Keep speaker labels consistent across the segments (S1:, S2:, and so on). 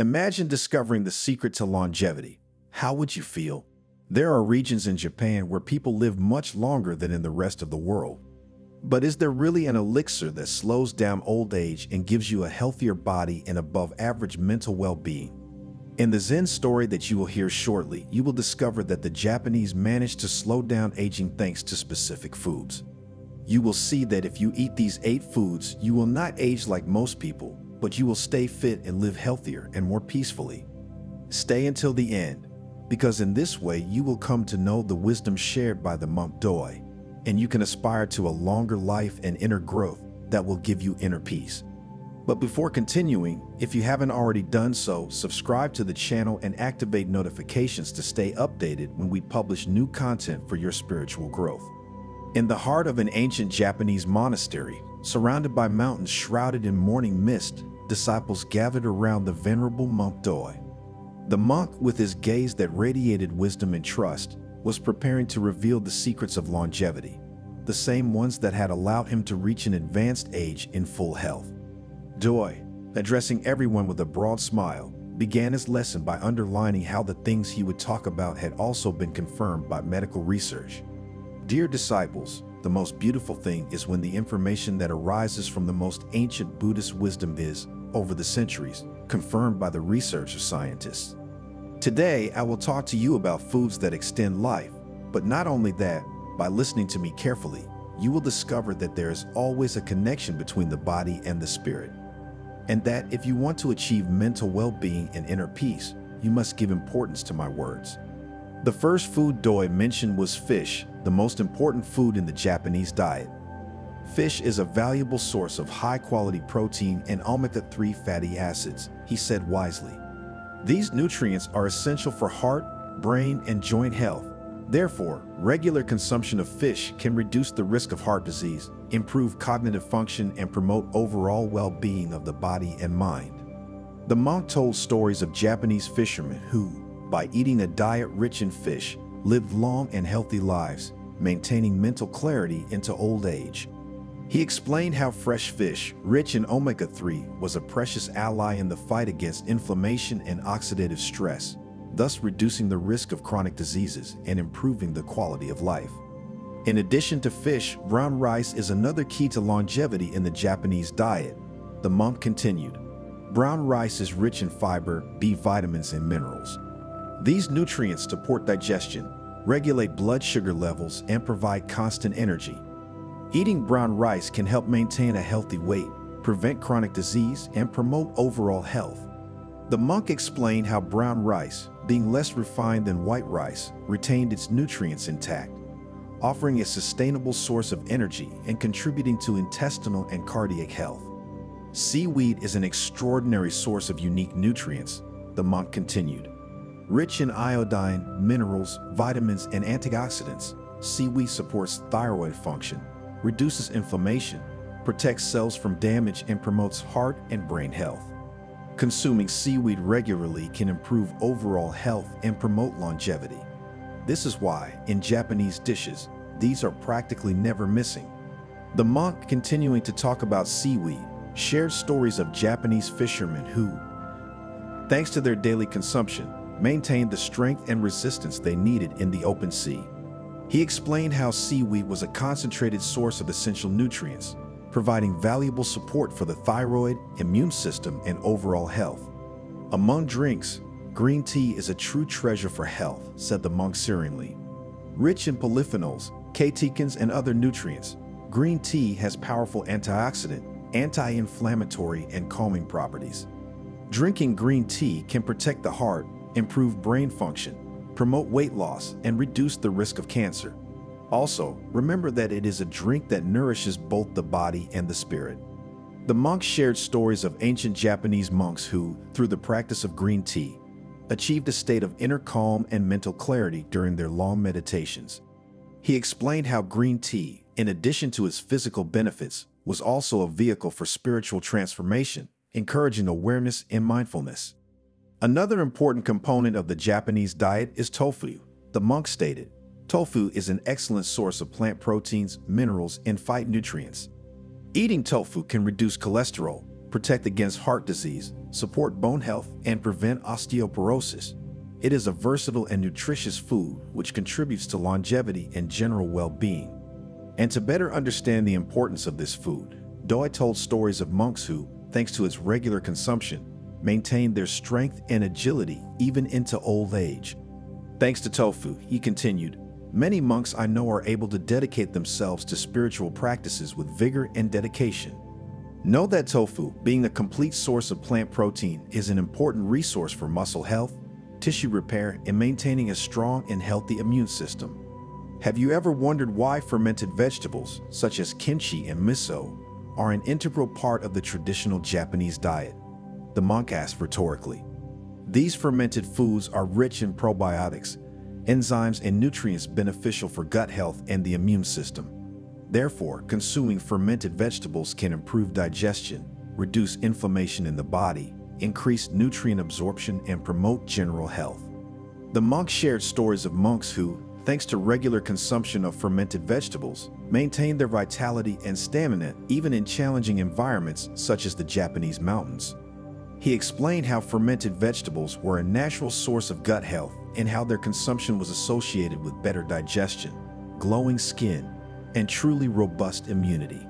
S1: Imagine discovering the secret to longevity. How would you feel? There are regions in Japan where people live much longer than in the rest of the world. But is there really an elixir that slows down old age and gives you a healthier body and above average mental well-being? In the Zen story that you will hear shortly, you will discover that the Japanese managed to slow down aging thanks to specific foods. You will see that if you eat these eight foods, you will not age like most people, but you will stay fit and live healthier and more peacefully. Stay until the end, because in this way you will come to know the wisdom shared by the monk Doi, and you can aspire to a longer life and inner growth that will give you inner peace. But before continuing, if you haven't already done so, subscribe to the channel and activate notifications to stay updated when we publish new content for your spiritual growth. In the heart of an ancient Japanese monastery, surrounded by mountains shrouded in morning mist, disciples gathered around the venerable monk Doi. The monk, with his gaze that radiated wisdom and trust, was preparing to reveal the secrets of longevity, the same ones that had allowed him to reach an advanced age in full health. Doi, addressing everyone with a broad smile, began his lesson by underlining how the things he would talk about had also been confirmed by medical research. Dear disciples, the most beautiful thing is when the information that arises from the most ancient Buddhist wisdom is, over the centuries, confirmed by the research of scientists. Today, I will talk to you about foods that extend life, but not only that, by listening to me carefully, you will discover that there is always a connection between the body and the spirit and that if you want to achieve mental well-being and inner peace, you must give importance to my words. The first food Doi mentioned was fish, the most important food in the Japanese diet. Fish is a valuable source of high-quality protein and omega-3 fatty acids, he said wisely. These nutrients are essential for heart, brain, and joint health, Therefore, regular consumption of fish can reduce the risk of heart disease, improve cognitive function, and promote overall well-being of the body and mind. The monk told stories of Japanese fishermen who, by eating a diet rich in fish, lived long and healthy lives, maintaining mental clarity into old age. He explained how fresh fish, rich in omega-3, was a precious ally in the fight against inflammation and oxidative stress, thus reducing the risk of chronic diseases and improving the quality of life. In addition to fish, brown rice is another key to longevity in the Japanese diet. The monk continued, Brown rice is rich in fiber, B vitamins, and minerals. These nutrients support digestion, regulate blood sugar levels, and provide constant energy. Eating brown rice can help maintain a healthy weight, prevent chronic disease, and promote overall health. The monk explained how brown rice, being less refined than white rice, retained its nutrients intact, offering a sustainable source of energy and contributing to intestinal and cardiac health. Seaweed is an extraordinary source of unique nutrients, the monk continued. Rich in iodine, minerals, vitamins, and antioxidants, seaweed supports thyroid function, reduces inflammation, protects cells from damage, and promotes heart and brain health. Consuming seaweed regularly can improve overall health and promote longevity. This is why, in Japanese dishes, these are practically never missing. The monk, continuing to talk about seaweed, shared stories of Japanese fishermen who, thanks to their daily consumption, maintained the strength and resistance they needed in the open sea. He explained how seaweed was a concentrated source of essential nutrients, providing valuable support for the thyroid, immune system, and overall health. Among drinks, green tea is a true treasure for health, said the monk serenely. Rich in polyphenols, catechins, and other nutrients, green tea has powerful antioxidant, anti-inflammatory, and calming properties. Drinking green tea can protect the heart, improve brain function, promote weight loss, and reduce the risk of cancer. Also, remember that it is a drink that nourishes both the body and the spirit. The monks shared stories of ancient Japanese monks who, through the practice of green tea, achieved a state of inner calm and mental clarity during their long meditations. He explained how green tea, in addition to its physical benefits, was also a vehicle for spiritual transformation, encouraging awareness and mindfulness. Another important component of the Japanese diet is tofu, the monk stated. Tofu is an excellent source of plant proteins, minerals, and phytonutrients. Eating tofu can reduce cholesterol, protect against heart disease, support bone health, and prevent osteoporosis. It is a versatile and nutritious food which contributes to longevity and general well-being. And to better understand the importance of this food, Doi told stories of monks who, thanks to its regular consumption, maintained their strength and agility even into old age. Thanks to tofu, he continued, many monks I know are able to dedicate themselves to spiritual practices with vigor and dedication. Know that tofu, being a complete source of plant protein, is an important resource for muscle health, tissue repair, and maintaining a strong and healthy immune system. Have you ever wondered why fermented vegetables, such as kimchi and miso, are an integral part of the traditional Japanese diet? The monk asked rhetorically. These fermented foods are rich in probiotics, enzymes, and nutrients beneficial for gut health and the immune system. Therefore, consuming fermented vegetables can improve digestion, reduce inflammation in the body, increase nutrient absorption, and promote general health. The monk shared stories of monks who, thanks to regular consumption of fermented vegetables, maintained their vitality and stamina even in challenging environments such as the Japanese mountains. He explained how fermented vegetables were a natural source of gut health and how their consumption was associated with better digestion, glowing skin, and truly robust immunity.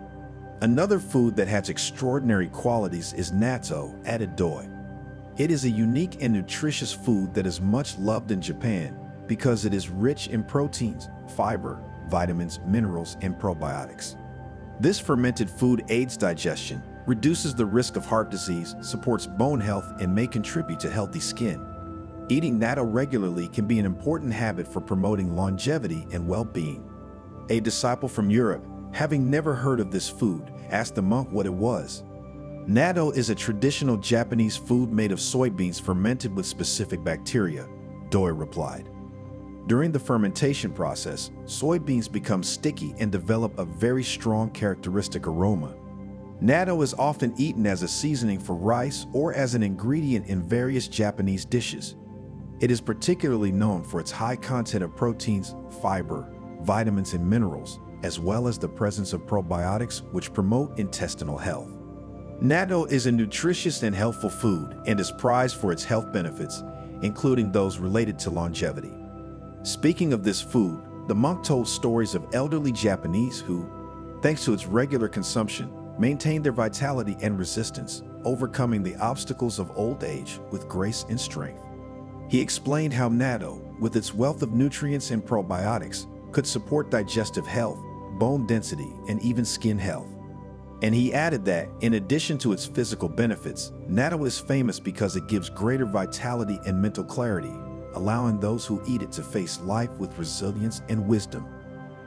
S1: Another food that has extraordinary qualities is natto, added doi. It is a unique and nutritious food that is much loved in Japan because it is rich in proteins, fiber, vitamins, minerals, and probiotics. This fermented food aids digestion, reduces the risk of heart disease, supports bone health, and may contribute to healthy skin. Eating natto regularly can be an important habit for promoting longevity and well-being. A disciple from Europe, having never heard of this food, asked the monk what it was. Natto is a traditional Japanese food made of soybeans fermented with specific bacteria, Doi replied. During the fermentation process, soybeans become sticky and develop a very strong characteristic aroma. Natto is often eaten as a seasoning for rice or as an ingredient in various Japanese dishes. It is particularly known for its high content of proteins, fiber, vitamins, and minerals, as well as the presence of probiotics which promote intestinal health. Natto is a nutritious and healthful food and is prized for its health benefits, including those related to longevity. Speaking of this food, the monk told stories of elderly Japanese who, thanks to its regular consumption, maintained their vitality and resistance, overcoming the obstacles of old age with grace and strength. He explained how natto, with its wealth of nutrients and probiotics, could support digestive health, bone density, and even skin health. And he added that, in addition to its physical benefits, natto is famous because it gives greater vitality and mental clarity, allowing those who eat it to face life with resilience and wisdom.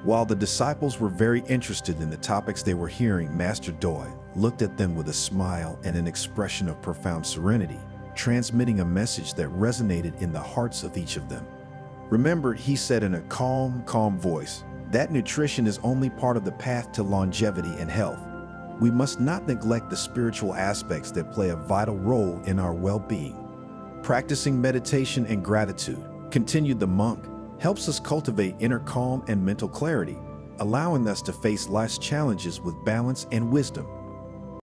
S1: While the disciples were very interested in the topics they were hearing, Master Doi looked at them with a smile and an expression of profound serenity, transmitting a message that resonated in the hearts of each of them. Remember, he said in a calm, calm voice, that nutrition is only part of the path to longevity and health. We must not neglect the spiritual aspects that play a vital role in our well-being. Practicing meditation and gratitude, continued the monk, helps us cultivate inner calm and mental clarity, allowing us to face life's challenges with balance and wisdom.